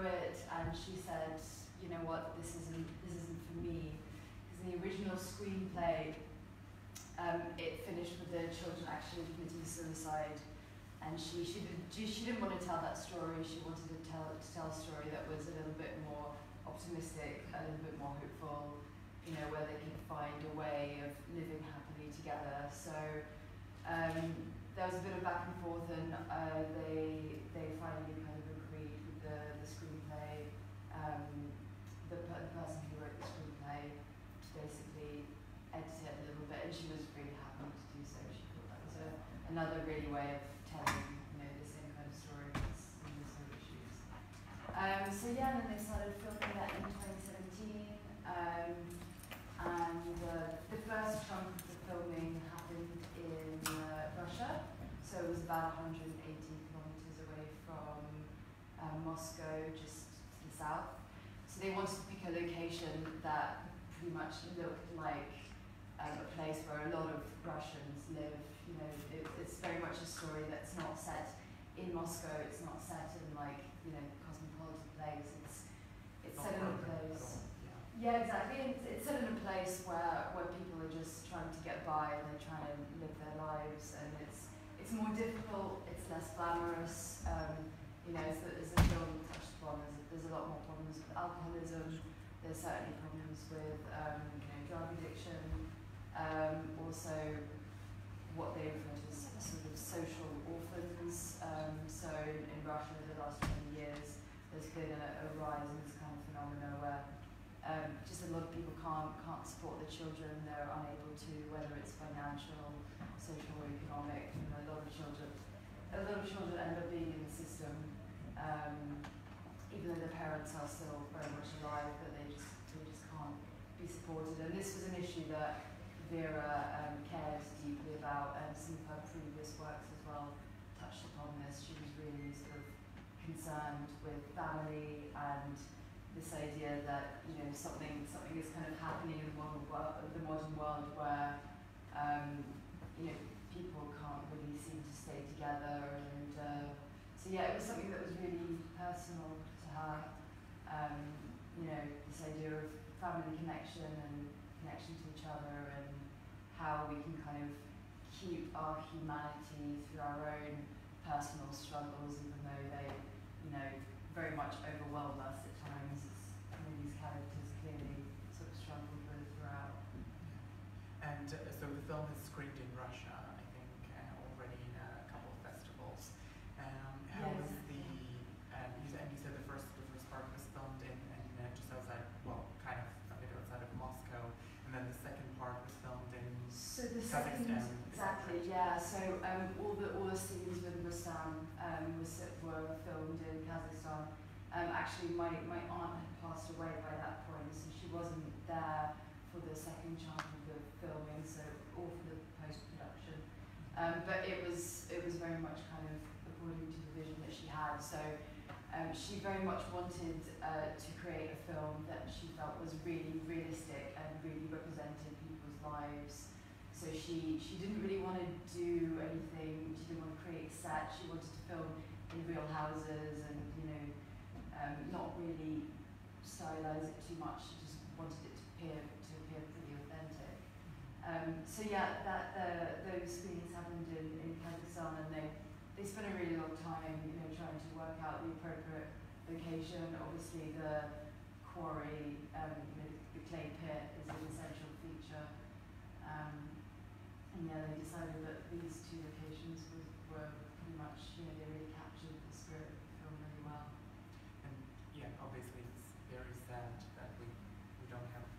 through it, and she said, you know what, this isn't this isn't for me. Because in the original screenplay, um, it finished with the children actually committing suicide, and she she didn't she, didn't want to tell that story. She wanted to tell to tell a story that was a little bit more optimistic, a little bit more hopeful. You know, where they could find a way of living happily together. So. Um, there was a bit of back and forth, and uh, they they finally kind of the, the screenplay. Um, the, the person who wrote the screenplay to basically edit it a little bit, and she was really happy to do so. She thought that was a, another really way of telling you know the same kind of story with the sort of issues. Um, so yeah, then they started filming that in 2017, um, and uh, the first chunk of the filming happened in uh, Russia. So it was about 180 kilometers away from um, Moscow, just to the south. So they wanted to pick a location that pretty much looked like um, a place where a lot of Russians live. You know, it, it's very much a story that's not set in Moscow. It's not set in like you know cosmopolitan place. It's it's set in a place. Yeah, exactly. It's, it's set in a place where where people are just trying to get by and they're trying to live their lives, and it's it's more difficult, it's less glamorous. Um, you know, as as the film touched upon, there's, there's a lot more problems with alcoholism. There's certainly problems with um, you know, drug addiction. Um, also, what they refer to as sort of social orphans. Um, so in, in Russia, in the last 20 years, there's been a, a rise in this kind of phenomena where um, just a lot of people can't can't support their children. They're unable to, whether it's financial, social, or economic. Know, a lot of children, a lot of children end up being in the system, um, even though their parents are still very much alive, but they just they just can't be supported. And this was an issue that Vera um, cared deeply about, and some of her previous works as well touched upon this. She was really sort of concerned with family and this idea that you know something something is kind of happening in the modern world, the modern world where um, you know people can't really seem to stay together, and uh, so yeah, it was something that was really personal to her. Um, you know, this idea of family connection and connection to each other, and how we can kind of keep our humanity through our own personal struggles, even though they, you know, very much overwhelm us at times. It's these characters clearly sort of struggled with throughout. And uh, so the film is screened in Russia, I think, uh, already in a couple of festivals. Um, how Yes. was the? Um, you, said- and you said the first the first part was filmed in, in uh, just outside, well, kind of a bit outside of Moscow, and then the second part was filmed in. So the second, Kazakhstan. Exactly, yeah. So um, all the all the scenes with Rustam um, were filmed in Kazakhstan. Um, actually, my, my aunt had passed away by that point, so she wasn't there for the second chunk of the filming, so all for the post production. Um, but it was it was very much kind of according to the vision that she had. So um, she very much wanted uh, to create a film that she felt was really realistic and really represented people's lives. So she, she didn't really want to do anything. She didn't want to create sets. She wanted to film in real houses and you know um, not really stylize it too much. She just wanted it to appear to appear pretty authentic. Um, so yeah, that the, those screenings happened in, in Kazakhstan, and they they spent a really long time, you know, trying to work out the appropriate location. Obviously, the quarry, um, know, the clay pit is an essential feature. Um, yeah, they decided that these two locations was, were pretty much, you know, they really captured the spirit of the film really well. And yeah, obviously it's very sad that we, we don't have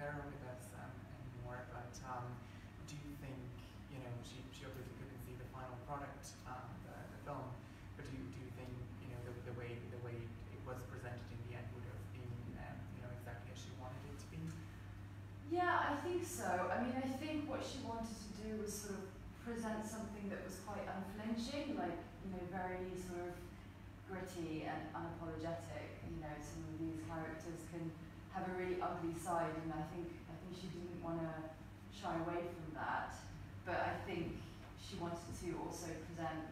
Vera with us um, anymore. But um, do you think you know she, she obviously couldn't see the final product, um, the, the film, but do you, do you think you know the, the way the way it was presented in the end would have been um, you know exactly as she wanted it to be? Yeah, I think so. I mean, I think what she wanted sort of present something that was quite unflinching, like, you know, very sort of gritty and unapologetic. You know, some of these characters can have a really ugly side, and I think I think she didn't want to shy away from that. But I think she wanted to also present,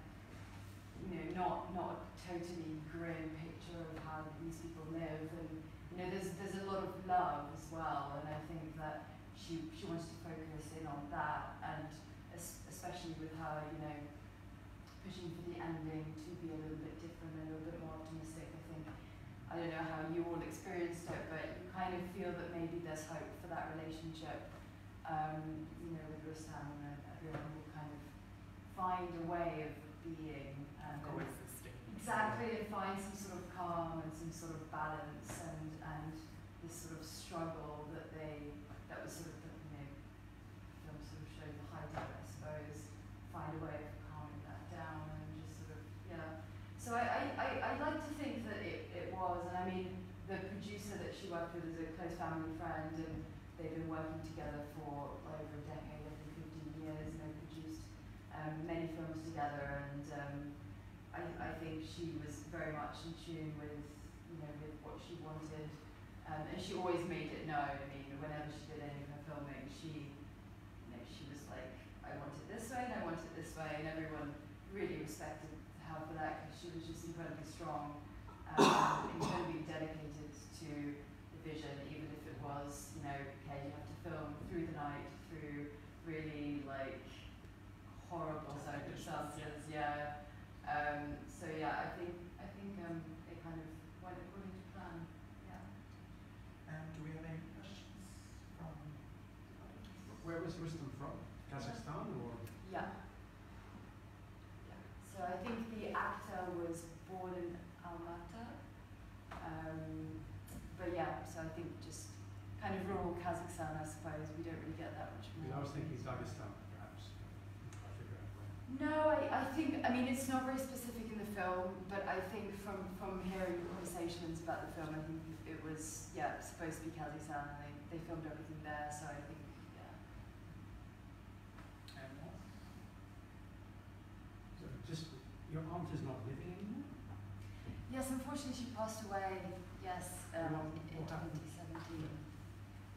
you know, not not a totally grim picture of how these people live, and you know there's there's a lot of love as well, and I think that she she wants to focus in on that, and es- especially with her, you know, pushing for the ending to be a little bit different, and a little bit more optimistic. I think I don't know how you all experienced it, but you kind of feel that maybe there's hope for that relationship. Um, you know, with Rustam and everyone will kind of find a way of being and Coexisting. Exactly, and find some sort of calm and some sort of balance and, and this sort of struggle that they, that was sort of the, you know, film sort of showed the height of it, I find a way of calming that down and just sort of, yeah. So I, I, I, I like to think that it, it was, and I mean, the producer that she worked with is a close family friend and they've been working together for over a decade, I think 15 years, and they've produced um, many films together and um, I, I think she was very much in tune with, you know, with what she wanted. Um, and she always made it known. I mean, whenever she did any of her filming, she, you know, she was like, I want it this way and I want it this way. And everyone really respected her for that because she was just incredibly strong, um, incredibly dedicated to the vision, even if it was, you know, okay, you have to film through the night, through really like horrible circumstances, yeah. Um, so yeah, I think I think um, it kind of went according to plan. Yeah. Um, do we have any questions from Where was Rustam from? Kazakhstan or? Yeah. Yeah. So I think the actor was born in Almaty. Um, but yeah, so I think just kind of rural Suppose. We don't really get that much I more. I was thinking Dagestan, perhaps. I figure out where. No, I, I think, I mean, it's not very specific in the film, but I think from, from hearing conversations about the film, I think it was, yeah, supposed to be Kazakhstan, and they, they filmed everything there, so I think, yeah. animals? So just, your aunt is not living anymore? Yes, unfortunately, she passed away, yes, um, in what happened? 2017.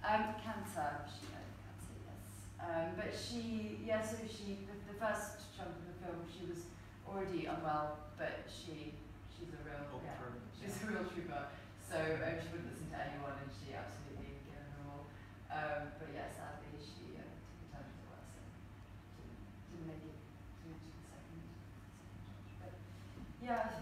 Um, cancer, she had cancer, yes. Um, but she, yeah, so she, the, the first chunk of the film, she was already unwell, but she, she's a real, Pulled yeah, she's a real trooper. So um, she wouldn't listen to anyone, and she absolutely gave her all. Um, but yeah, sadly, she uh, took a turn for the worse and didn't, didn't make it through to the second, second judge. But yeah, I